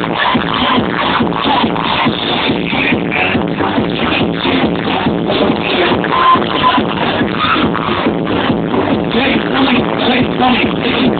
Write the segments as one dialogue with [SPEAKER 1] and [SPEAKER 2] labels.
[SPEAKER 1] Jay, coming,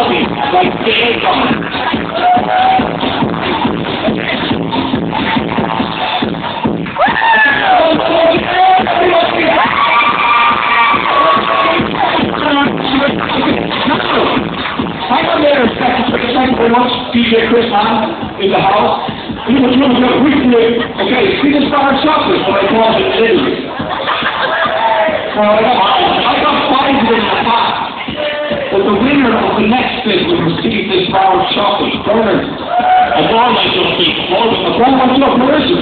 [SPEAKER 1] Very much, DJ Chris Hahn in the house. He was really good, weekly, okay, see bar of chocolate, what I call it. In But the next thing will receive this bar of chocolate, burners. A ball like you'll see, a ball like, is it?